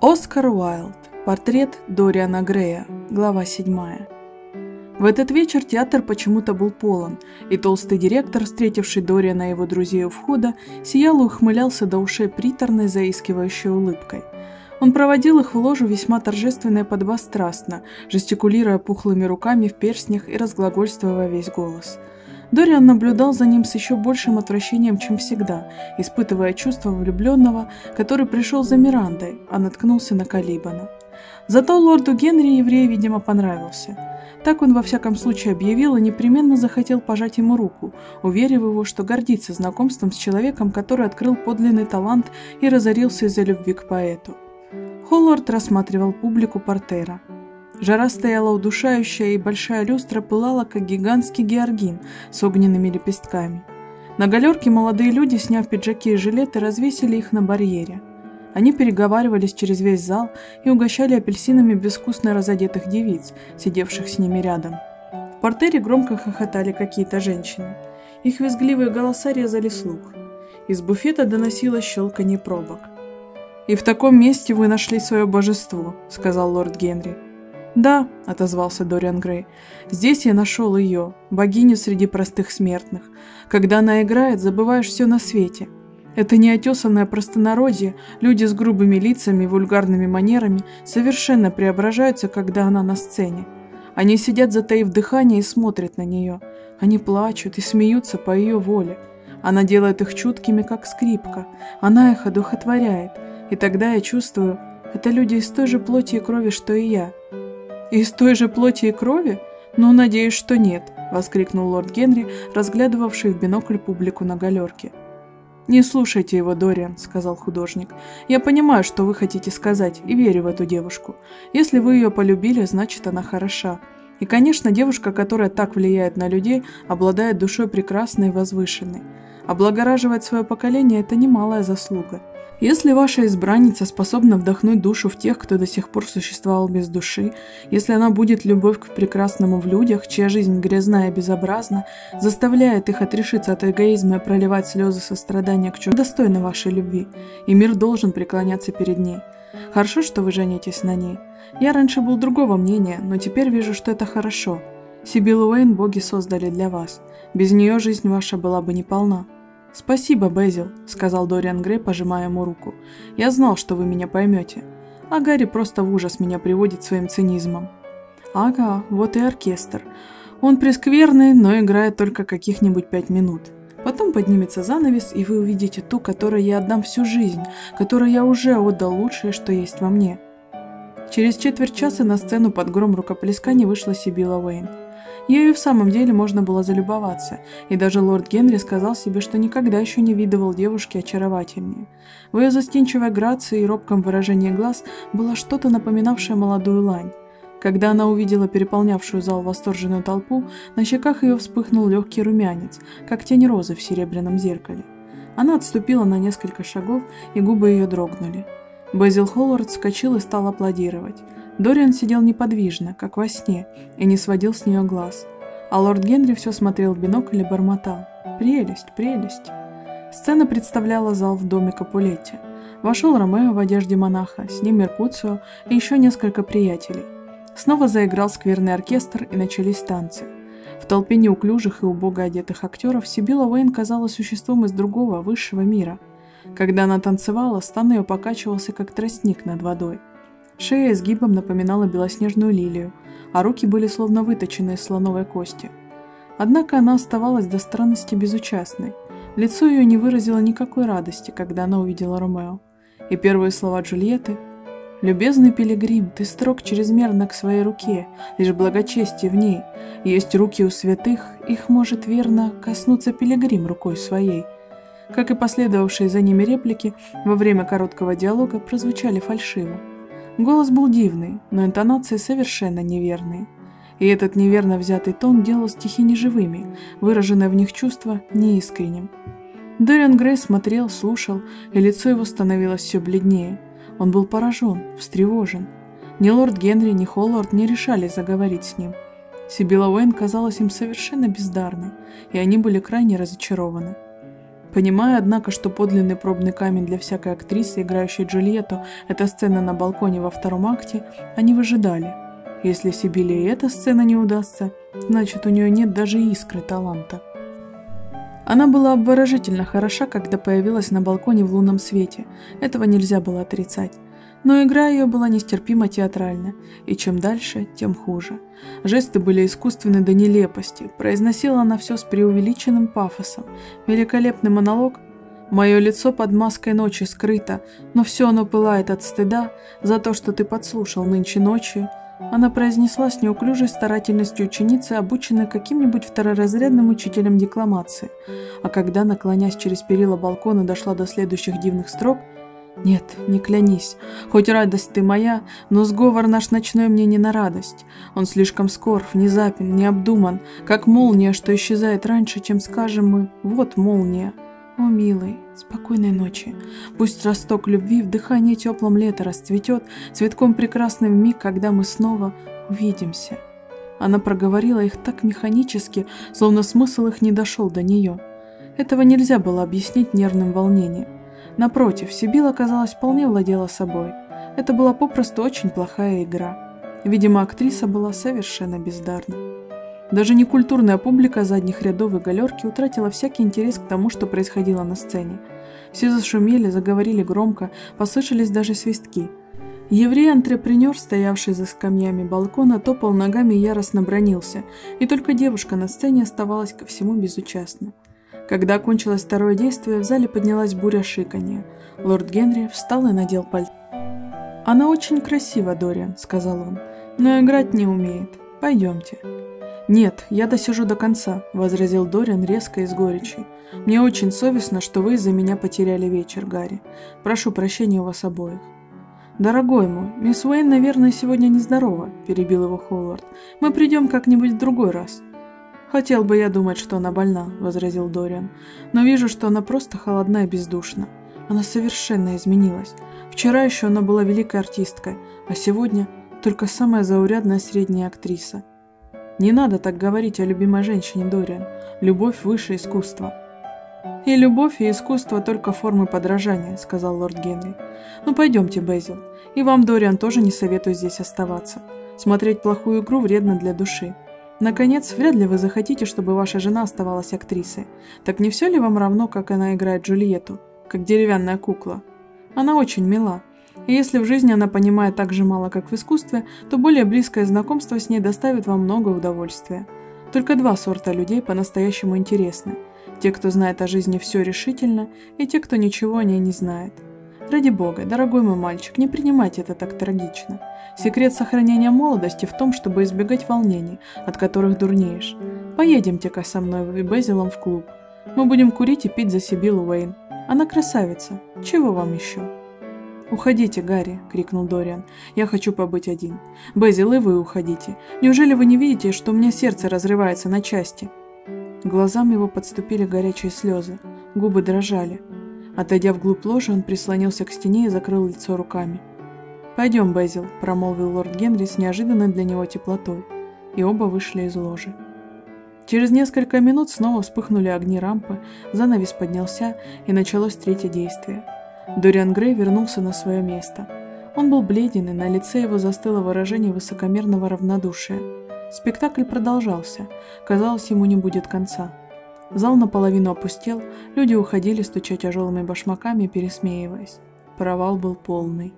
Оскар Уайлд. Портрет Дориана Грея. Глава 7. В этот вечер театр почему-то был полон, и толстый директор, встретивший Дориана и его друзей у входа, сиял и ухмылялся до ушей приторной, заискивающей улыбкой. Он проводил их в ложу весьма торжественно и подвострастно, жестикулируя пухлыми руками в перстнях и разглагольствуя весь голос – Дориан наблюдал за ним с еще большим отвращением, чем всегда, испытывая чувство влюбленного, который пришел за Мирандой, а наткнулся на Калибана. Зато лорду Генри еврей, видимо, понравился. Так он во всяком случае объявил и непременно захотел пожать ему руку, уверив его, что гордится знакомством с человеком, который открыл подлинный талант и разорился из-за любви к поэту. Холлард рассматривал публику портера. Жара стояла удушающая, и большая люстра пылала, как гигантский георгин с огненными лепестками. На галерке молодые люди, сняв пиджаки и жилеты, развесили их на барьере. Они переговаривались через весь зал и угощали апельсинами безвкусно разодетых девиц, сидевших с ними рядом. В портере громко хохотали какие-то женщины. Их визгливые голоса резали слух. Из буфета доносилось щелканье пробок. «И в таком месте вы нашли свое божество», — сказал лорд Генри. «Да», — отозвался Дориан Грей, — «здесь я нашел ее, богиню среди простых смертных. Когда она играет, забываешь все на свете. Это неотесанное простонародье, люди с грубыми лицами и вульгарными манерами совершенно преображаются, когда она на сцене. Они сидят, затаив дыхание, и смотрят на нее. Они плачут и смеются по ее воле. Она делает их чуткими, как скрипка. Она их одухотворяет. И тогда я чувствую, это люди из той же плоти и крови, что и я. «Из той же плоти и крови? Ну, надеюсь, что нет», — воскликнул лорд Генри, разглядывавший в бинокль публику на галерке. «Не слушайте его, Дориан», — сказал художник. «Я понимаю, что вы хотите сказать, и верю в эту девушку. Если вы ее полюбили, значит, она хороша. И, конечно, девушка, которая так влияет на людей, обладает душой прекрасной и возвышенной. Облагораживать свое поколение – это немалая заслуга. Если ваша избранница способна вдохнуть душу в тех, кто до сих пор существовал без души, если она будет любовь к прекрасному в людях, чья жизнь грязная и безобразна, заставляет их отрешиться от эгоизма и проливать слезы сострадания к чужим, достойна вашей любви, и мир должен преклоняться перед ней. Хорошо, что вы женитесь на ней. Я раньше был другого мнения, но теперь вижу, что это хорошо. Сибилу Уэйн боги создали для вас. Без нее жизнь ваша была бы неполна. «Спасибо, Безил», — сказал Дориан Грей, пожимая ему руку. «Я знал, что вы меня поймете. А Гарри просто в ужас меня приводит своим цинизмом». «Ага, вот и оркестр. Он прескверный, но играет только каких-нибудь пять минут. Потом поднимется занавес, и вы увидите ту, которой я отдам всю жизнь, которой я уже отдал лучшее, что есть во мне». Через четверть часа на сцену под гром рукоплескания вышла Сибила Уэйн. Ею в самом деле можно было залюбоваться, и даже лорд Генри сказал себе, что никогда еще не видывал девушки очаровательнее. В ее застенчивой грации и робком выражении глаз было что-то напоминавшее молодую лань. Когда она увидела переполнявшую зал восторженную толпу, на щеках ее вспыхнул легкий румянец, как тень розы в серебряном зеркале. Она отступила на несколько шагов, и губы ее дрогнули. Безил Холлард вскочил и стал аплодировать. Дориан сидел неподвижно, как во сне, и не сводил с нее глаз. А лорд Генри все смотрел в бинокль и бормотал. «Прелесть, прелесть!» Сцена представляла зал в доме Капулетти. Вошел Ромео в одежде монаха, с ним Меркуцио и еще несколько приятелей. Снова заиграл скверный оркестр и начались танцы. В толпе неуклюжих и убого одетых актеров Сибила Уэйн казалась существом из другого, высшего мира. Когда она танцевала, стан ее покачивался, как тростник над водой. Шея изгибом напоминала белоснежную лилию, а руки были словно выточены из слоновой кости. Однако она оставалась до странности безучастной. Лицо ее не выразило никакой радости, когда она увидела Ромео. И первые слова Джульетты «Любезный пилигрим, ты строг чрезмерно к своей руке, лишь благочестие в ней. Есть руки у святых, их может верно коснуться пилигрим рукой своей». Как и последовавшие за ними реплики, во время короткого диалога прозвучали фальшиво. Голос был дивный, но интонации совершенно неверные. И этот неверно взятый тон делал стихи неживыми, выраженное в них чувство неискренним. Дориан Грей смотрел, слушал, и лицо его становилось все бледнее. Он был поражен, встревожен. Ни лорд Генри, ни Холлард не решали заговорить с ним. Сибила Уэйн казалась им совершенно бездарной, и они были крайне разочарованы. Понимая, однако, что подлинный пробный камень для всякой актрисы, играющей Джульетту, это сцена на балконе во втором акте, они выжидали. Если Сибиле и эта сцена не удастся, значит, у нее нет даже искры таланта. Она была обворожительно хороша, когда появилась на балконе в лунном свете. Этого нельзя было отрицать. Но игра ее была нестерпимо театральна, и чем дальше, тем хуже. Жесты были искусственны до нелепости, произносила она все с преувеличенным пафосом. Великолепный монолог Мое лицо под маской ночи скрыто, но все оно пылает от стыда за то, что ты подслушал нынче ночью. Она произнесла с неуклюжей старательностью ученицы, обученной каким-нибудь второразрядным учителем декламации. А когда, наклонясь через перила балкона, дошла до следующих дивных строк – нет, не клянись. Хоть радость ты моя, но сговор наш ночной мне не на радость. Он слишком скор, внезапен, необдуман, как молния, что исчезает раньше, чем скажем мы «вот молния». О, милый, спокойной ночи. Пусть росток любви в дыхании теплом лета расцветет, цветком прекрасным миг, когда мы снова увидимся. Она проговорила их так механически, словно смысл их не дошел до нее. Этого нельзя было объяснить нервным волнением. Напротив, Сибила, казалось, вполне владела собой. Это была попросту очень плохая игра. Видимо, актриса была совершенно бездарна. Даже некультурная публика задних рядов и галерки утратила всякий интерес к тому, что происходило на сцене. Все зашумели, заговорили громко, послышались даже свистки. Еврей-антрепренер, стоявший за скамьями балкона, топал ногами и яростно бронился, и только девушка на сцене оставалась ко всему безучастна. Когда кончилось второе действие, в зале поднялась буря шиканья. Лорд Генри встал и надел пальто. «Она очень красива, Дориан», — сказал он, — «но играть не умеет. Пойдемте». «Нет, я досижу до конца», — возразил Дориан резко и с горечью. «Мне очень совестно, что вы из-за меня потеряли вечер, Гарри. Прошу прощения у вас обоих». «Дорогой мой, мисс Уэйн, наверное, сегодня нездорова», — перебил его Ховард. «Мы придем как-нибудь в другой раз». «Хотел бы я думать, что она больна», — возразил Дориан. «Но вижу, что она просто холодна и бездушна. Она совершенно изменилась. Вчера еще она была великой артисткой, а сегодня только самая заурядная средняя актриса. Не надо так говорить о любимой женщине, Дориан. Любовь выше искусства». «И любовь, и искусство только формы подражания», — сказал лорд Генри. «Ну пойдемте, Безил. И вам, Дориан, тоже не советую здесь оставаться. Смотреть плохую игру вредно для души. Наконец, вряд ли вы захотите, чтобы ваша жена оставалась актрисой. Так не все ли вам равно, как она играет Джульетту, как деревянная кукла? Она очень мила. И если в жизни она понимает так же мало, как в искусстве, то более близкое знакомство с ней доставит вам много удовольствия. Только два сорта людей по-настоящему интересны. Те, кто знает о жизни все решительно, и те, кто ничего о ней не знает. Ради бога, дорогой мой мальчик, не принимайте это так трагично. Секрет сохранения молодости в том, чтобы избегать волнений, от которых дурнеешь. Поедемте-ка со мной и Безилом в клуб. Мы будем курить и пить за Сибилу Уэйн. Она красавица. Чего вам еще?» «Уходите, Гарри!» — крикнул Дориан. «Я хочу побыть один. Безил, и вы уходите. Неужели вы не видите, что у меня сердце разрывается на части?» Глазам его подступили горячие слезы. Губы дрожали. Отойдя вглубь ложи, он прислонился к стене и закрыл лицо руками. «Пойдем, Безил», – промолвил лорд Генри с неожиданной для него теплотой, и оба вышли из ложи. Через несколько минут снова вспыхнули огни рампы, занавес поднялся, и началось третье действие. Дориан Грей вернулся на свое место. Он был бледен, и на лице его застыло выражение высокомерного равнодушия. Спектакль продолжался. Казалось, ему не будет конца. Зал наполовину опустел, люди уходили, стуча тяжелыми башмаками, пересмеиваясь. Провал был полный.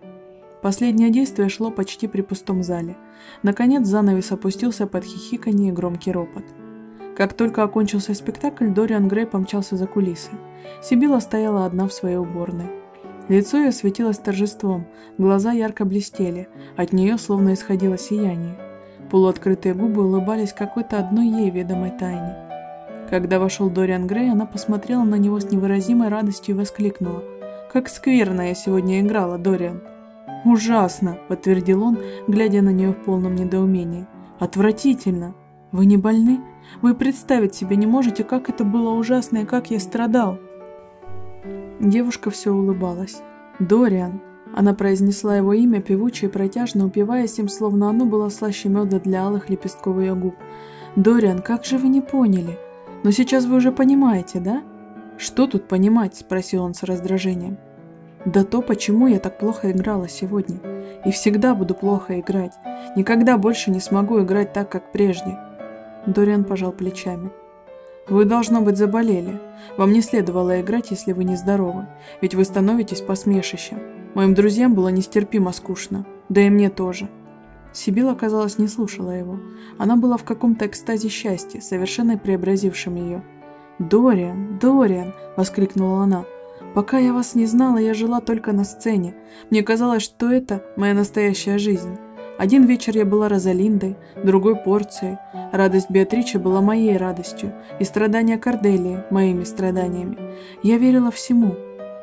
Последнее действие шло почти при пустом зале. Наконец занавес опустился под хихиканье и громкий ропот. Как только окончился спектакль, Дориан Грей помчался за кулисы. Сибила стояла одна в своей уборной. Лицо ее светилось торжеством, глаза ярко блестели, от нее словно исходило сияние. Полуоткрытые губы улыбались какой-то одной ей ведомой тайне. Когда вошел Дориан Грей, она посмотрела на него с невыразимой радостью и воскликнула. «Как скверно я сегодня играла, Дориан!» «Ужасно!» – подтвердил он, глядя на нее в полном недоумении. «Отвратительно! Вы не больны? Вы представить себе не можете, как это было ужасно и как я страдал!» Девушка все улыбалась. «Дориан!» Она произнесла его имя певуче и протяжно, упиваясь им, словно оно было слаще меда для алых лепестков ее губ. «Дориан, как же вы не поняли? Но сейчас вы уже понимаете, да? «Что тут понимать?» – спросил он с раздражением. «Да то, почему я так плохо играла сегодня. И всегда буду плохо играть. Никогда больше не смогу играть так, как прежде». Дориан пожал плечами. «Вы, должно быть, заболели. Вам не следовало играть, если вы нездоровы, ведь вы становитесь посмешищем. Моим друзьям было нестерпимо скучно, да и мне тоже». Сибила, казалось, не слушала его. Она была в каком-то экстазе счастья, совершенно преобразившем ее. «Дориан, Дориан!» – воскликнула она. «Пока я вас не знала, я жила только на сцене. Мне казалось, что это моя настоящая жизнь. Один вечер я была Розалиндой, другой – порцией. Радость Беатричи была моей радостью, и страдания Корделии – моими страданиями. Я верила всему.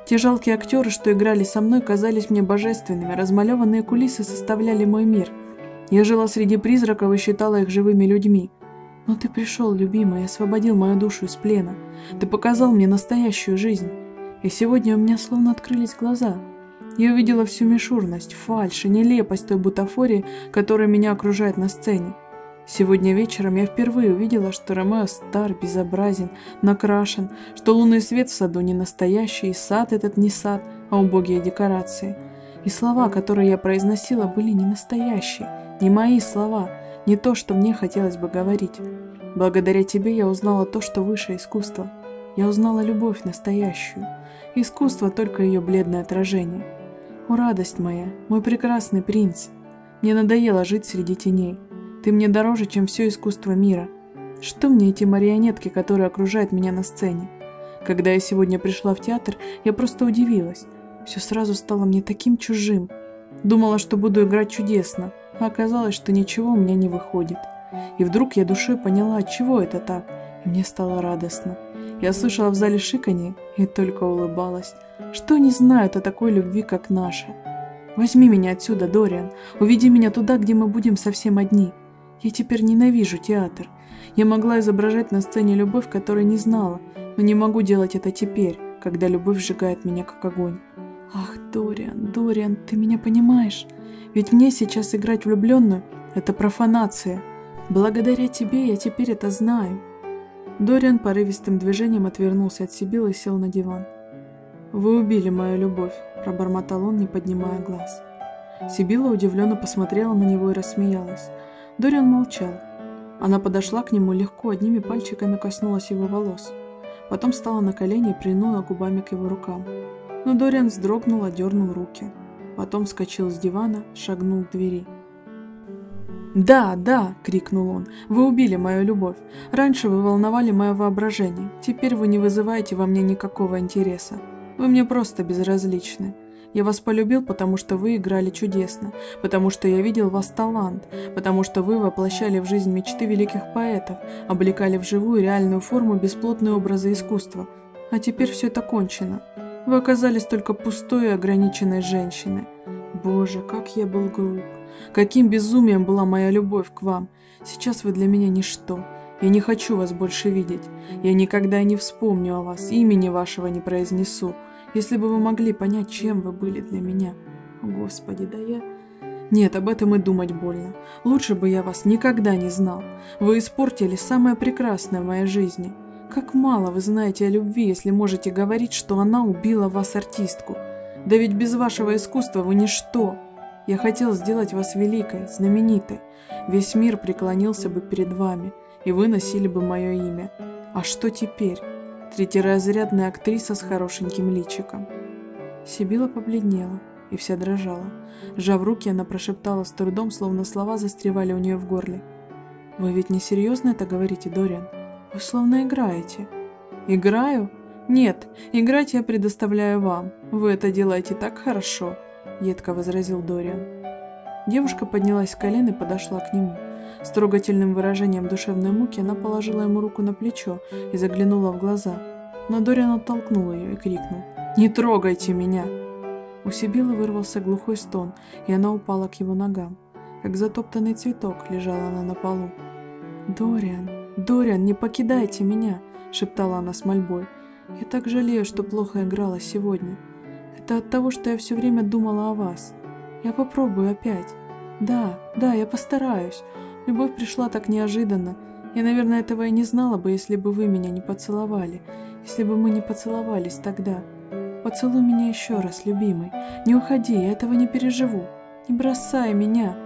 Те жалкие актеры, что играли со мной, казались мне божественными, размалеванные кулисы составляли мой мир. Я жила среди призраков и считала их живыми людьми. Но ты пришел, любимый, и освободил мою душу из плена. Ты показал мне настоящую жизнь. И сегодня у меня словно открылись глаза – я увидела всю мишурность, фальшь и нелепость той бутафории, которая меня окружает на сцене. Сегодня вечером я впервые увидела, что Ромео стар, безобразен, накрашен, что лунный свет в саду не настоящий, и сад этот не сад, а убогие декорации. И слова, которые я произносила, были не настоящие, не мои слова, не то, что мне хотелось бы говорить. Благодаря тебе я узнала то, что выше искусства. Я узнала любовь настоящую. Искусство только ее бледное отражение. О, радость моя, мой прекрасный принц! Мне надоело жить среди теней. Ты мне дороже, чем все искусство мира. Что мне эти марионетки, которые окружают меня на сцене? Когда я сегодня пришла в театр, я просто удивилась. Все сразу стало мне таким чужим. Думала, что буду играть чудесно, а оказалось, что ничего у меня не выходит. И вдруг я душой поняла, чего это так, и мне стало радостно. Я слышала в зале шиканье и только улыбалась. Что не знают о такой любви, как наша? Возьми меня отсюда, Дориан. Уведи меня туда, где мы будем совсем одни. Я теперь ненавижу театр. Я могла изображать на сцене любовь, которой не знала, но не могу делать это теперь, когда любовь сжигает меня как огонь. Ах, Дориан, Дориан, ты меня понимаешь? Ведь мне сейчас играть влюбленную – это профанация. Благодаря тебе я теперь это знаю. Дориан порывистым движением отвернулся от Сибилы и сел на диван. «Вы убили мою любовь», – пробормотал он, не поднимая глаз. Сибила удивленно посмотрела на него и рассмеялась. Дориан молчал. Она подошла к нему легко, одними пальчиками коснулась его волос. Потом встала на колени и принула губами к его рукам. Но Дориан вздрогнул, одернул руки. Потом вскочил с дивана, шагнул к двери. «Да, да!» – крикнул он. «Вы убили мою любовь. Раньше вы волновали мое воображение. Теперь вы не вызываете во мне никакого интереса. Вы мне просто безразличны. Я вас полюбил, потому что вы играли чудесно, потому что я видел вас талант, потому что вы воплощали в жизнь мечты великих поэтов, облекали в живую реальную форму бесплотные образы искусства. А теперь все это кончено. Вы оказались только пустой и ограниченной женщиной. Боже, как я был глуп. Каким безумием была моя любовь к вам. Сейчас вы для меня ничто. Я не хочу вас больше видеть. Я никогда не вспомню о вас, имени вашего не произнесу. Если бы вы могли понять, чем вы были для меня. Господи, да я... Нет, об этом и думать больно. Лучше бы я вас никогда не знал. Вы испортили самое прекрасное в моей жизни. Как мало вы знаете о любви, если можете говорить, что она убила вас артистку. Да ведь без вашего искусства вы ничто. Я хотел сделать вас великой, знаменитой. Весь мир преклонился бы перед вами, и вы носили бы мое имя. А что теперь? Третьеразрядная актриса с хорошеньким личиком. Сибила побледнела и вся дрожала. Сжав руки, она прошептала с трудом, словно слова застревали у нее в горле. «Вы ведь не серьезно это говорите, Дориан? Вы словно играете». «Играю? Нет, играть я предоставляю вам. Вы это делаете так хорошо». — едко возразил Дориан. Девушка поднялась с колен и подошла к нему. С трогательным выражением душевной муки она положила ему руку на плечо и заглянула в глаза. Но Дориан оттолкнул ее и крикнул «Не трогайте меня!». У Сибилы вырвался глухой стон, и она упала к его ногам. Как затоптанный цветок лежала она на полу. «Дориан, Дориан, не покидайте меня!» — шептала она с мольбой. «Я так жалею, что плохо играла сегодня. Это от того, что я все время думала о вас. Я попробую опять. Да, да, я постараюсь. Любовь пришла так неожиданно. Я, наверное, этого и не знала бы, если бы вы меня не поцеловали, если бы мы не поцеловались тогда. Поцелуй меня еще раз, любимый. Не уходи, я этого не переживу. Не бросай меня.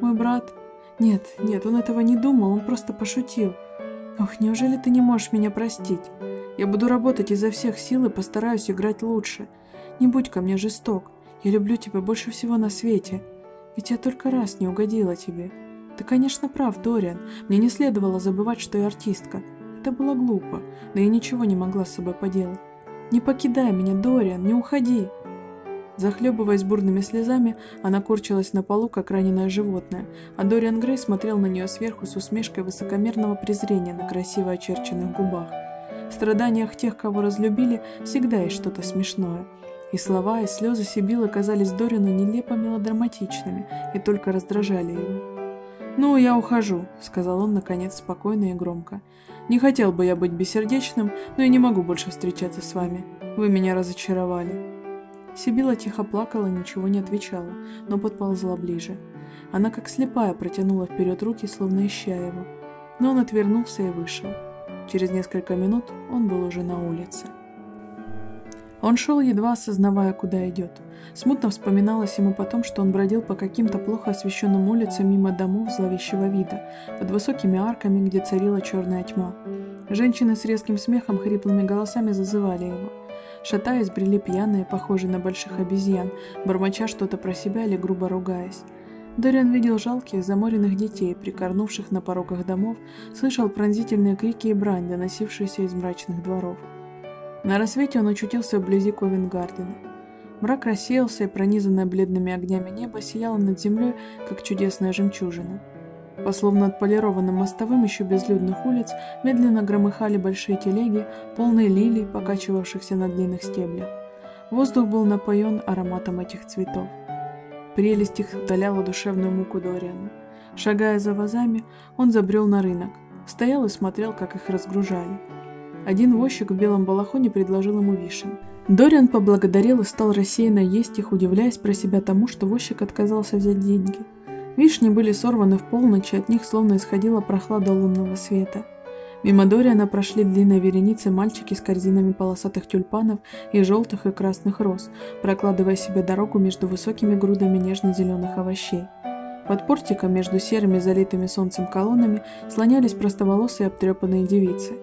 Мой брат... Нет, нет, он этого не думал, он просто пошутил. Ох, неужели ты не можешь меня простить? Я буду работать изо всех сил и постараюсь играть лучше. Не будь ко мне жесток. Я люблю тебя больше всего на свете. Ведь я только раз не угодила тебе. Ты, конечно, прав, Дориан. Мне не следовало забывать, что я артистка. Это было глупо, но я ничего не могла с собой поделать. Не покидай меня, Дориан, не уходи. Захлебываясь бурными слезами, она корчилась на полу, как раненое животное, а Дориан Грей смотрел на нее сверху с усмешкой высокомерного презрения на красиво очерченных губах. В страданиях тех, кого разлюбили, всегда есть что-то смешное. И слова, и слезы Сибилы казались Дорину нелепо мелодраматичными и только раздражали его. «Ну, я ухожу», — сказал он, наконец, спокойно и громко. «Не хотел бы я быть бессердечным, но я не могу больше встречаться с вами. Вы меня разочаровали». Сибила тихо плакала, ничего не отвечала, но подползла ближе. Она как слепая протянула вперед руки, словно ища его. Но он отвернулся и вышел. Через несколько минут он был уже на улице. Он шел, едва осознавая, куда идет. Смутно вспоминалось ему потом, что он бродил по каким-то плохо освещенным улицам мимо домов зловещего вида, под высокими арками, где царила черная тьма. Женщины с резким смехом, хриплыми голосами зазывали его. Шатаясь, брели пьяные, похожие на больших обезьян, бормоча что-то про себя или грубо ругаясь. Дориан видел жалких, заморенных детей, прикорнувших на порогах домов, слышал пронзительные крики и брань, доносившиеся из мрачных дворов. На рассвете он очутился вблизи Ковенгардена. Мрак рассеялся, и пронизанное бледными огнями небо сияло над землей, как чудесная жемчужина. По словно отполированным мостовым еще безлюдных улиц медленно громыхали большие телеги, полные лилий, покачивавшихся на длинных стеблях. Воздух был напоен ароматом этих цветов. Прелесть их утоляла душевную муку Дориана. Шагая за вазами, он забрел на рынок, стоял и смотрел, как их разгружали. Один возчик в белом балахоне предложил ему вишен. Дориан поблагодарил и стал рассеянно есть их, удивляясь про себя тому, что возчик отказался взять деньги. Вишни были сорваны в полночь, и от них словно исходила прохлада лунного света. Мимо Дориана прошли длинной вереницы мальчики с корзинами полосатых тюльпанов и желтых и красных роз, прокладывая себе дорогу между высокими грудами нежно-зеленых овощей. Под портиком между серыми залитыми солнцем колоннами слонялись простоволосые обтрепанные девицы.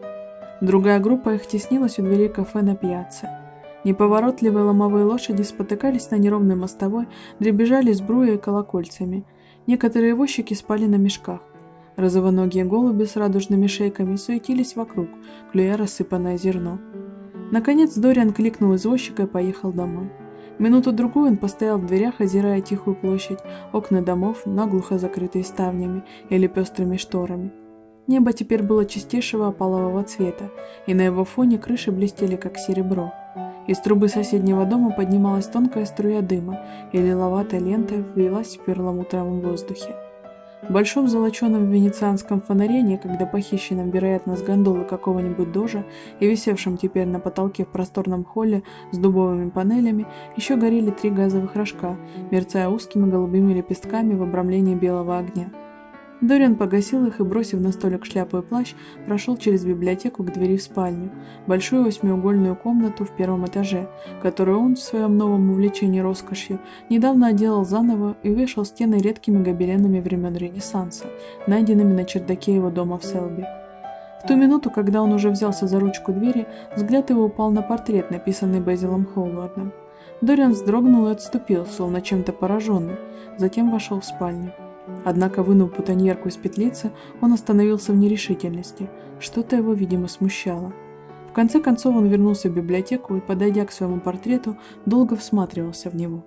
Другая группа их теснилась у дверей кафе на пьяце. Неповоротливые ломовые лошади спотыкались на неровной мостовой, дребезжали сбруей и колокольцами. Некоторые возчики спали на мешках. Розовоногие голуби с радужными шейками суетились вокруг, клюя рассыпанное зерно. Наконец Дориан кликнул извозчика и поехал домой. Минуту-другую он постоял в дверях, озирая тихую площадь, окна домов, наглухо закрытые ставнями или пестрыми шторами. Небо теперь было чистейшего опалового цвета, и на его фоне крыши блестели, как серебро. Из трубы соседнего дома поднималась тонкая струя дыма, и лиловатая лента ввелась в перламутровом воздухе. В большом золоченом венецианском фонаре, некогда похищенном, вероятно, с гондолы какого-нибудь дожа и висевшем теперь на потолке в просторном холле с дубовыми панелями, еще горели три газовых рожка, мерцая узкими голубыми лепестками в обрамлении белого огня. Дориан погасил их и, бросив на столик шляпу и плащ, прошел через библиотеку к двери в спальню, большую восьмиугольную комнату в первом этаже, которую он в своем новом увлечении роскошью недавно отделал заново и увешал стены редкими гобеленами времен Ренессанса, найденными на чердаке его дома в Селби. В ту минуту, когда он уже взялся за ручку двери, взгляд его упал на портрет, написанный Безилом Холвардом. Дориан вздрогнул и отступил, словно чем-то пораженный, затем вошел в спальню. Однако, вынув бутоньерку из петлицы, он остановился в нерешительности. Что-то его, видимо, смущало. В конце концов он вернулся в библиотеку и, подойдя к своему портрету, долго всматривался в него.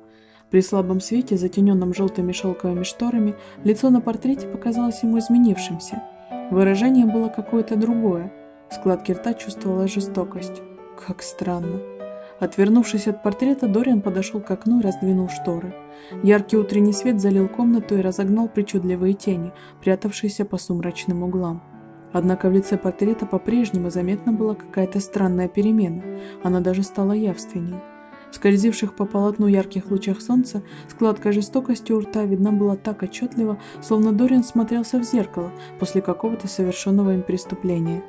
При слабом свете, затененном желтыми шелковыми шторами, лицо на портрете показалось ему изменившимся. Выражение было какое-то другое. Складки рта чувствовала жестокость. Как странно. Отвернувшись от портрета, Дориан подошел к окну и раздвинул шторы. Яркий утренний свет залил комнату и разогнал причудливые тени, прятавшиеся по сумрачным углам. Однако в лице портрета по-прежнему заметна была какая-то странная перемена, она даже стала явственней. В скользивших по полотну ярких лучах солнца складка жестокости у рта видна была так отчетливо, словно Дориан смотрелся в зеркало после какого-то совершенного им преступления.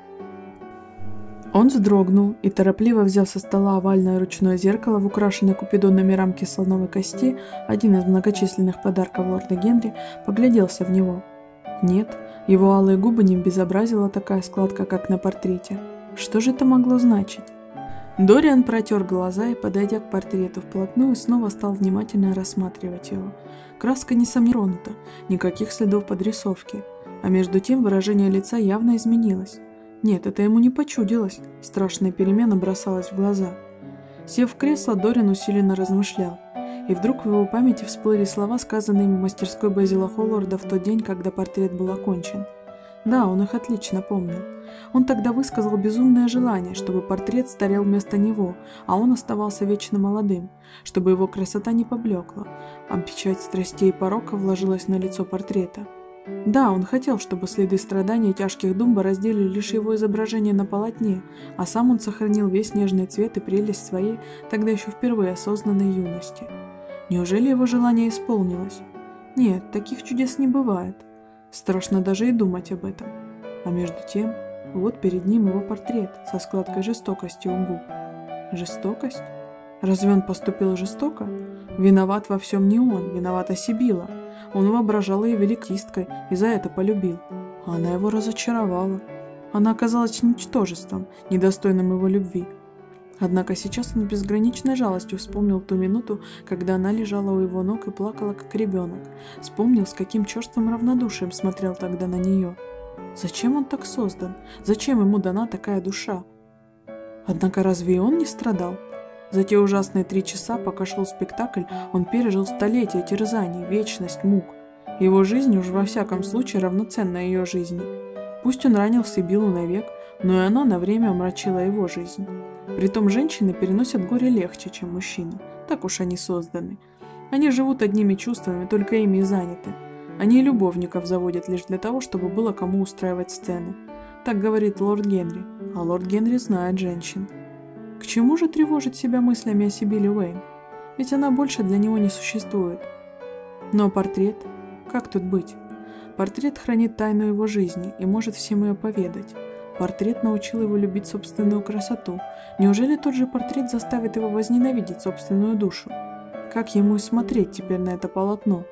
Он вздрогнул и, торопливо взяв со стола овальное ручное зеркало в украшенной купидонами рамке слоновой кости, один из многочисленных подарков лорда Генри, погляделся в него. Нет, его алые губы не безобразила такая складка, как на портрете. Что же это могло значить? Дориан протер глаза и, подойдя к портрету вплотную, снова стал внимательно рассматривать его. Краска не тронута, никаких следов подрисовки, а между тем выражение лица явно изменилось. Нет, это ему не почудилось. Страшная перемена бросалась в глаза. Сев в кресло, Дорин усиленно размышлял. И вдруг в его памяти всплыли слова, сказанные им в мастерской Базила Холлорда в тот день, когда портрет был окончен. Да, он их отлично помнил. Он тогда высказал безумное желание, чтобы портрет старел вместо него, а он оставался вечно молодым, чтобы его красота не поблекла, а печать страстей и порока вложилась на лицо портрета. Да, он хотел, чтобы следы страданий и тяжких дум разделили лишь его изображение на полотне, а сам он сохранил весь нежный цвет и прелесть своей, тогда еще впервые осознанной юности. Неужели его желание исполнилось? Нет, таких чудес не бывает. Страшно даже и думать об этом. А между тем, вот перед ним его портрет со складкой жестокости у губ. Жестокость? Разве он поступил жестоко? Виноват во всем не он, виновата Сибила. Он воображал ее великисткой и за это полюбил. Она его разочаровала. Она оказалась ничтожеством, недостойным его любви. Однако сейчас он безграничной жалостью вспомнил ту минуту, когда она лежала у его ног и плакала, как ребенок. Вспомнил, с каким черствым равнодушием смотрел тогда на нее. Зачем он так создан? Зачем ему дана такая душа? Однако разве и он не страдал? За те ужасные три часа, пока шел спектакль, он пережил столетия терзаний, вечность мук. Его жизнь уж во всяком случае равноценна ее жизни. Пусть он ранил Сибилу навек, но и она на время омрачила его жизнь. Притом женщины переносят горе легче, чем мужчины. Так уж они созданы. Они живут одними чувствами, только ими и заняты. Они и любовников заводят лишь для того, чтобы было кому устраивать сцены. Так говорит лорд Генри, а лорд Генри знает женщин. К чему же тревожить себя мыслями о Сибиле Уэйн? Ведь она больше для него не существует. Но портрет? Как тут быть? Портрет хранит тайну его жизни и может всем ее поведать. Портрет научил его любить собственную красоту. Неужели тот же портрет заставит его возненавидеть собственную душу? Как ему и смотреть теперь на это полотно?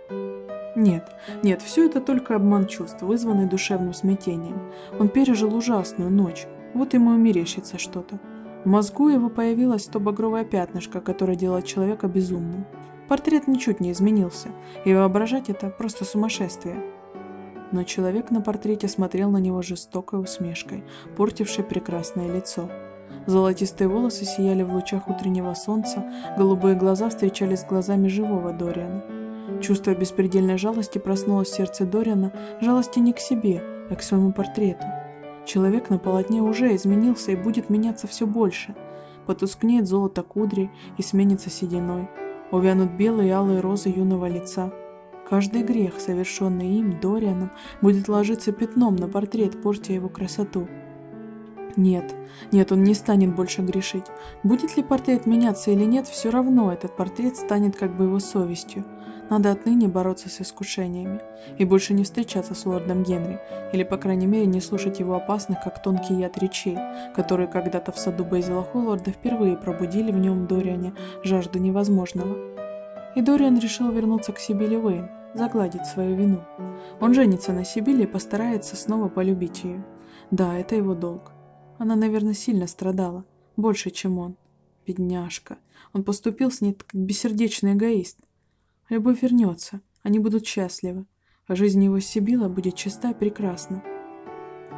Нет, нет, все это только обман чувств, вызванный душевным смятением. Он пережил ужасную ночь, вот ему и мерещится что-то. В мозгу его появилось то багровое пятнышко, которое делает человека безумным. Портрет ничуть не изменился, и воображать это просто сумасшествие. Но человек на портрете смотрел на него жестокой усмешкой, портившей прекрасное лицо. Золотистые волосы сияли в лучах утреннего солнца, голубые глаза встречались с глазами живого Дориана. Чувство беспредельной жалости проснулось в сердце Дориана, жалости не к себе, а к своему портрету. Человек на полотне уже изменился и будет меняться все больше. Потускнеет золото кудри и сменится сединой. Увянут белые и алые розы юного лица. Каждый грех, совершенный им, Дорианом, будет ложиться пятном на портрет, портя его красоту. Нет, нет, он не станет больше грешить. Будет ли портрет меняться или нет, все равно этот портрет станет как бы его совестью. Надо отныне бороться с искушениями и больше не встречаться с лордом Генри, или, по крайней мере, не слушать его опасных, как тонкий яд речей, которые когда-то в саду Безила Холлорда впервые пробудили в нем Дориане жажду невозможного. И Дориан решил вернуться к Сибили Уэйн, загладить свою вину. Он женится на Сибили и постарается снова полюбить ее. Да, это его долг. Она, наверное, сильно страдала, больше, чем он. Бедняжка. Он поступил с ней как бессердечный эгоист. Любовь вернется, они будут счастливы, а жизнь его Сибила будет чиста и прекрасна.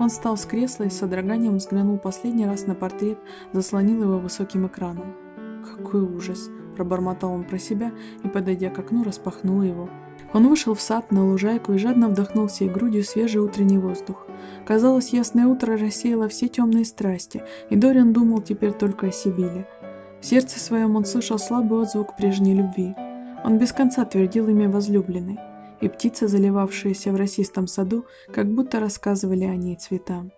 Он встал с кресла и с содроганием взглянул последний раз на портрет, заслонил его высоким экраном. «Какой ужас!» – пробормотал он про себя и, подойдя к окну, распахнул его. Он вышел в сад на лужайку и жадно вдохнул всей грудью свежий утренний воздух. Казалось, ясное утро рассеяло все темные страсти, и Дориан думал теперь только о Сибиле. В сердце своем он слышал слабый отзвук прежней любви – он без конца твердил имя возлюбленной, и птицы, заливавшиеся в росистом саду, как будто рассказывали о ней цветам.